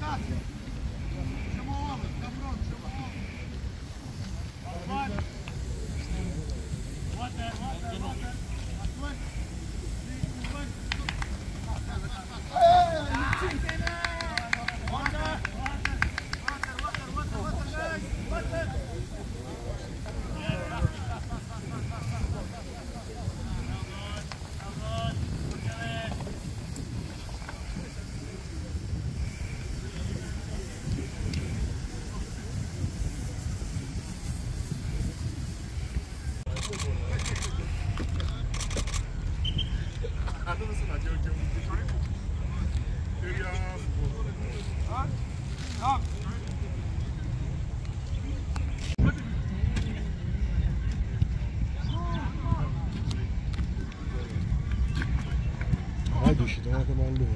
What the, what the, what the, what the. следующий, давай командуем.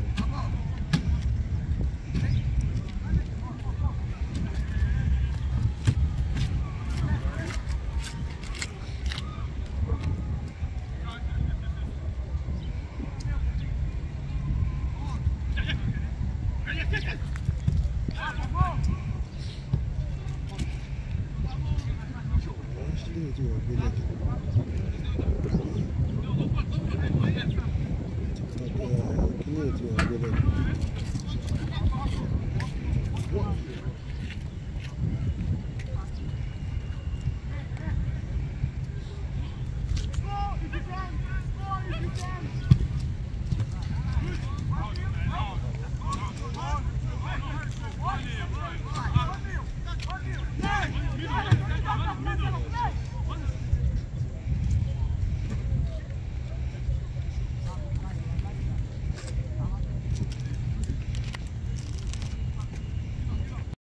Что делать его, блядь? with it.